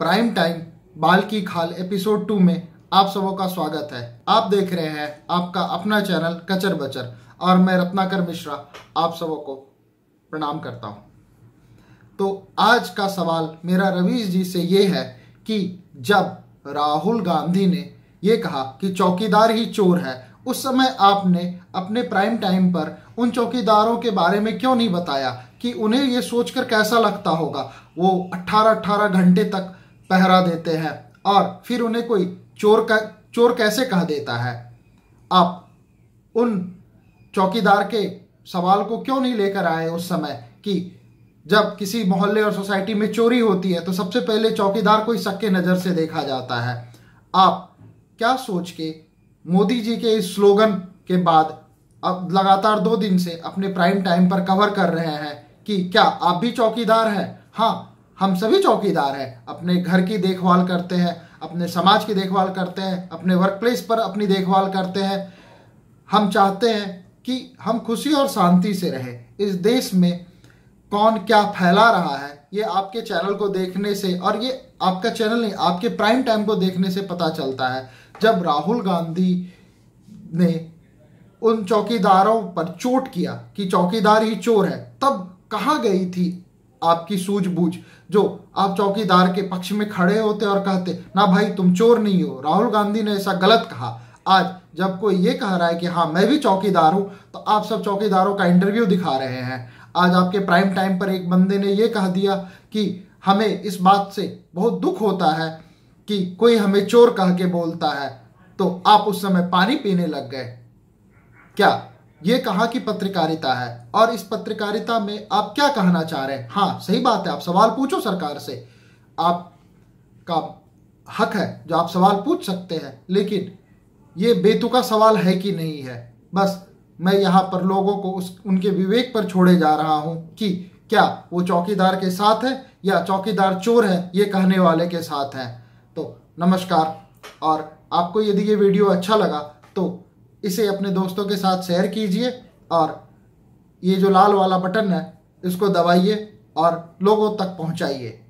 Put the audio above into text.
Prime time बाल की खाल एपिसोड टू में आप सबों का स्वागत है। आप देख रहे हैं आपका अपना चैनल कचर बचर और मैं रत्नाकर मिश्रा आप सबों को प्रणाम करता हूँ। तो आज का सवाल मेरा रवीश जी से ये है कि जब राहुल गांधी ने ये कहा कि चौकीदार ही चोर है, उस समय आपने अपने प्राइम टाइम पर उन चौकीदारों के बारे में क्यों नहीं बताया कि उन्हें ये सोचकर कैसा लगता होगा? वो 18-18 घंटे तक पहरा देते हैं और फिर उन्हें कोई चोर का, चोर कैसे कह देता है? आप उन चौकीदार के सवाल को क्यों नहीं लेकर आए उस समय कि जब किसी मोहल्ले और सोसाइटी में चोरी होती है तो सबसे पहले चौकीदार को शक के नज़र से देखा जाता है। आप क्या सोच के मोदी जी के इस स्लोगन के बाद अब लगातार दो दिन से अपने प्राइम टाइम पर कवर कर रहे हैं कि क्या आप भी चौकीदार हैं? हाँ हम सभी चौकीदार हैं, अपने घर की देखभाल करते हैं, अपने समाज की देखभाल करते हैं, अपने वर्क प्लेस पर अपनी देखभाल करते हैं। हम चाहते हैं कि हम खुशी और शांति से रहें। इस देश में कौन क्या फैला रहा है, ये आपके चैनल को देखने से और ये आपका चैनल नहीं, आपके प्राइम टाइम को देखने से पता चलता है। जब राहुल गांधी ने उन चौकीदारों पर चोट किया कि चौकीदार ही चोर है, तब कहाँ गई थी आपकी सूझबूझ, जो आप चौकीदार के पक्ष में खड़े होते और कहते, ना भाई, तुम चोर नहीं हो। राहुल गांधी ने ऐसा गलत कहा। आज जब कोई ये कह रहा है कि हाँ मैं भी चौकीदार हूँ तो आप सब चौकीदारों का इंटरव्यू दिखा रहे हैं। आज आपके प्राइम टाइम पर एक बंदे ने यह कह दिया कि हमें इस बात से बहुत दुख होता है कि कोई हमें चोर कह के बोलता है। तो आप उस समय पानी पीने लग गए। क्या ये कहा कि पत्रकारिता है? और इस पत्रकारिता में आप क्या कहना चाह रहे हैं? हाँ सही बात है, आप सवाल पूछो सरकार से। आपका हक है जो आप सवाल पूछ सकते हैं, लेकिन ये बेतुका सवाल है कि नहीं है? बस मैं यहाँ पर लोगों को उस, उनके विवेक पर छोड़े जा रहा हूँ कि क्या वो चौकीदार के साथ है या चौकीदार चोर है, ये कहने वाले के साथ हैं। तो नमस्कार, और आपको यदि ये वीडियो अच्छा लगा तो इसे अपने दोस्तों के साथ शेयर कीजिए और ये जो लाल वाला बटन है, इसको दबाइए और लोगों तक पहुंचाइए।